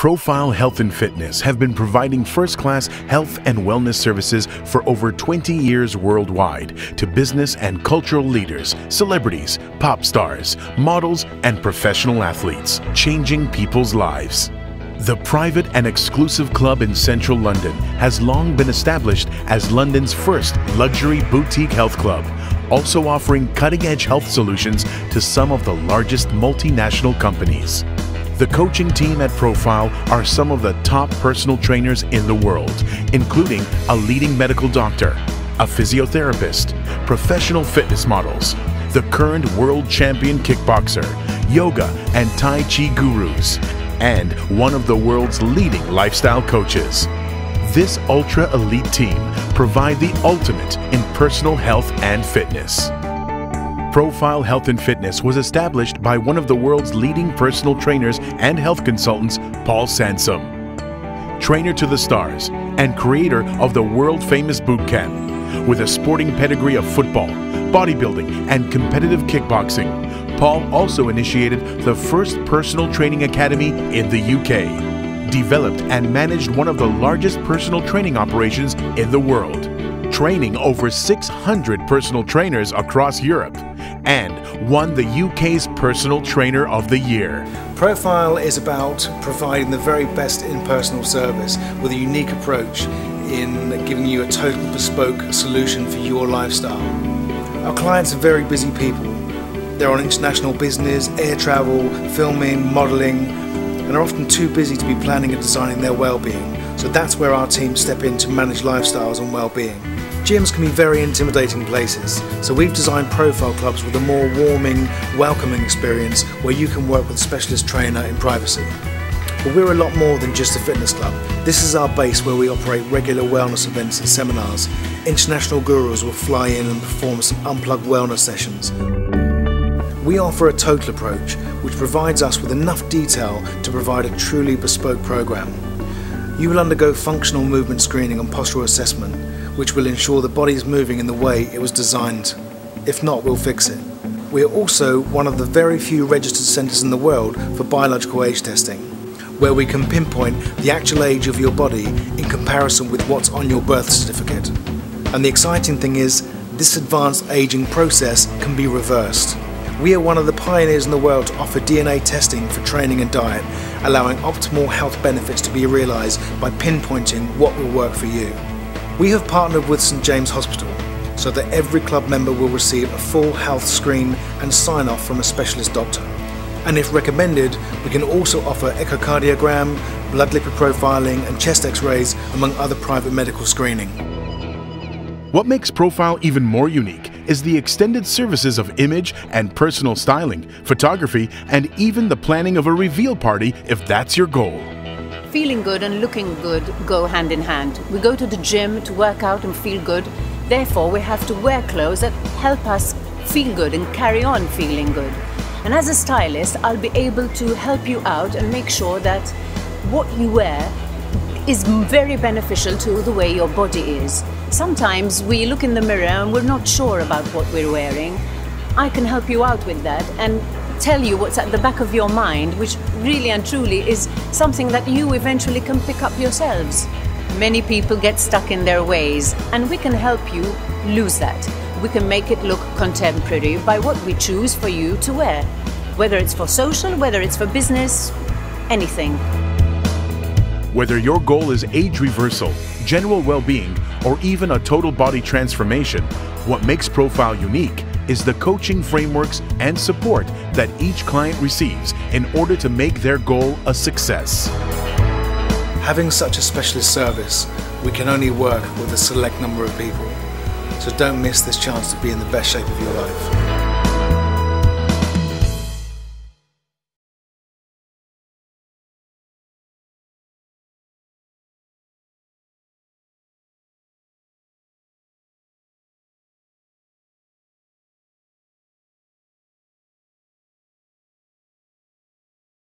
Profile Health and Fitness have been providing first class health and wellness services for over 20 years worldwide to business and cultural leaders, celebrities, pop stars, models, and professional athletes, changing people's lives. The private and exclusive club in central London has long been established as London's first luxury boutique health club, also offering cutting edge health solutions to some of the largest multinational companies. The coaching team at Profile are some of the top personal trainers in the world, including a leading medical doctor, a physiotherapist, professional fitness models, the current world champion kickboxer, yoga and Tai Chi gurus, and one of the world's leading lifestyle coaches. This ultra elite team provide the ultimate in personal health and fitness. Profile Health and Fitness was established by one of the world's leading personal trainers and health consultants, Paul Sansom. Trainer to the stars and creator of the world famous boot camp. With a sporting pedigree of football, bodybuilding, and competitive kickboxing, Paul also initiated the first personal training academy in the UK. Developed and managed one of the largest personal training operations in the world training over 600 personal trainers across Europe and won the UK's Personal Trainer of the Year. Profile is about providing the very best in personal service with a unique approach in giving you a total bespoke solution for your lifestyle. Our clients are very busy people. They're on international business, air travel, filming, modelling, and are often too busy to be planning and designing their well-being. So that's where our team step in to manage lifestyles and well-being. Gyms can be very intimidating places, so we've designed profile clubs with a more warming, welcoming experience where you can work with a specialist trainer in privacy. But we're a lot more than just a fitness club. This is our base where we operate regular wellness events and seminars. International gurus will fly in and perform some unplugged wellness sessions. We offer a total approach, which provides us with enough detail to provide a truly bespoke program. You will undergo functional movement screening and postural assessment, which will ensure the body is moving in the way it was designed. If not, we'll fix it. We are also one of the very few registered centres in the world for biological age testing, where we can pinpoint the actual age of your body in comparison with what's on your birth certificate. And the exciting thing is, this advanced aging process can be reversed. We are one of the pioneers in the world to offer DNA testing for training and diet, allowing optimal health benefits to be realised by pinpointing what will work for you. We have partnered with St James Hospital so that every club member will receive a full health screen and sign off from a specialist doctor. And if recommended, we can also offer echocardiogram, blood lipid profiling, and chest x rays, among other private medical screening. What makes Profile even more unique is the extended services of image and personal styling, photography, and even the planning of a reveal party if that's your goal. Feeling good and looking good go hand in hand. We go to the gym to work out and feel good. Therefore, we have to wear clothes that help us feel good and carry on feeling good. And as a stylist, I'll be able to help you out and make sure that what you wear is very beneficial to the way your body is. Sometimes we look in the mirror and we're not sure about what we're wearing. I can help you out with that and tell you what's at the back of your mind, which really and truly is something that you eventually can pick up yourselves. Many people get stuck in their ways, and we can help you lose that. We can make it look contemporary by what we choose for you to wear, whether it's for social, whether it's for business, anything. Whether your goal is age reversal, general well being, or even a total body transformation, what makes Profile unique is the coaching frameworks and support that each client receives in order to make their goal a success. Having such a specialist service, we can only work with a select number of people. So don't miss this chance to be in the best shape of your life.